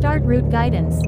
Start route guidance.